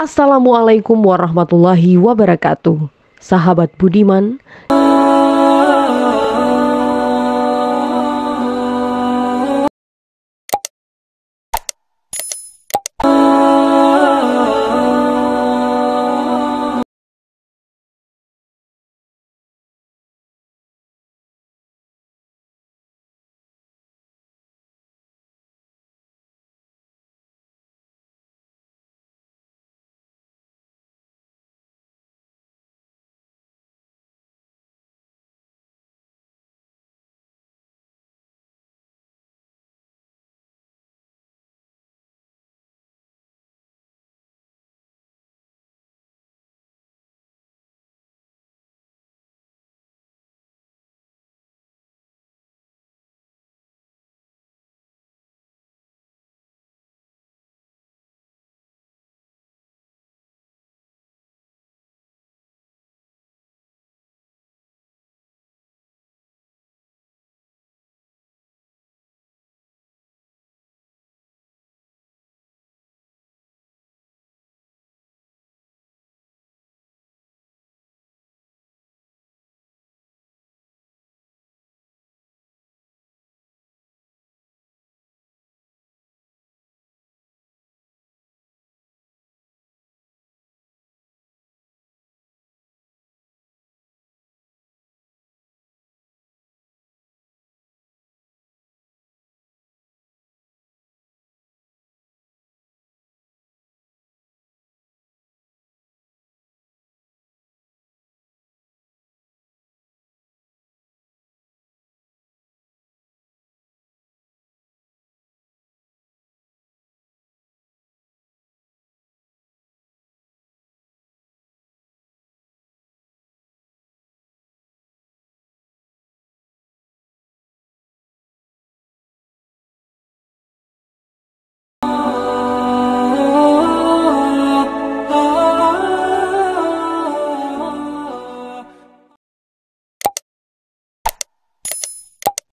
Assalamualaikum warahmatullahi wabarakatuh. Sahabat Budiman,